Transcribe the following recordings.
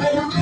Thank.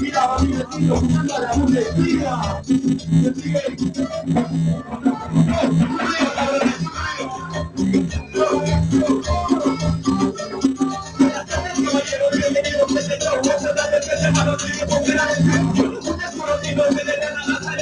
mira va mi la Bundesliga. Bienvenidos, presentados, vos a darle tres. Un desconocido se le gana la.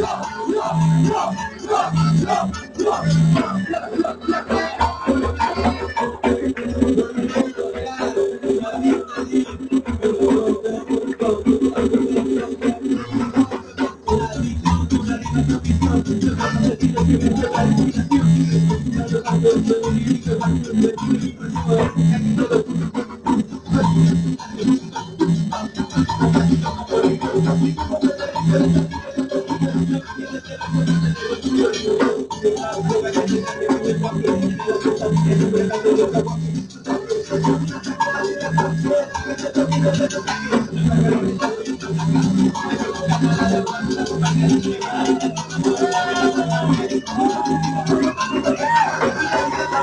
야, 야, 야, 야, 야.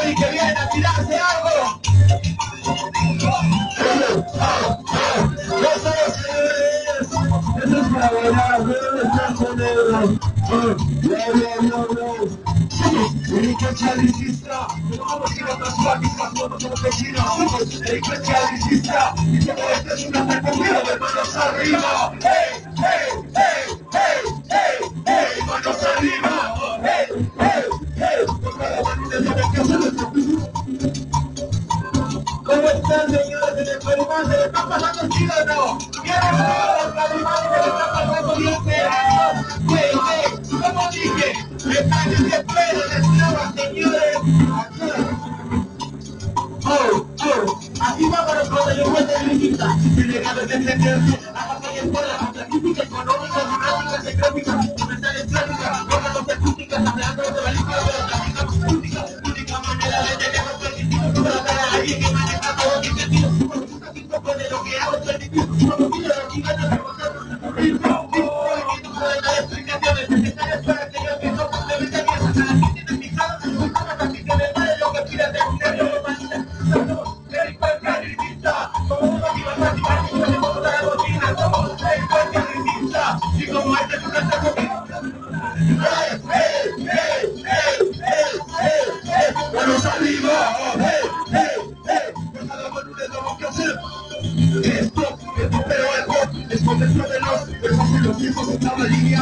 Javi que viene a tirarse algo. Eso es, eso es para bailar, delincuencia eh, eh, eh, registra, vamos a ir a otras partes, vamos los vecinos, delincuencia registra, y todo esto es una recogida de manos arriba. ayuda y legado de emprendimiento a la escuela, la crítica económica, dinámicas económicas, comerciales clásicas, órganos de críticas, hablando de la lista de las prácticas públicas, única manera de tener un requisito para la ley que maneja todo el sentido, por su poco de lo que hago, el sentido, como mira la gigante,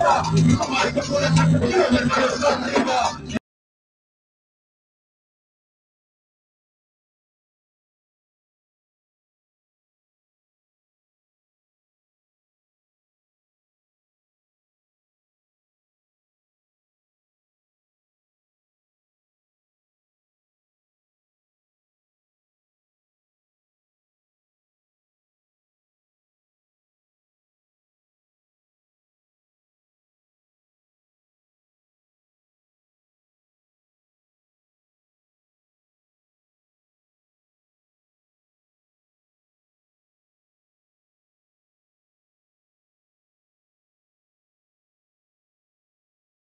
Stop!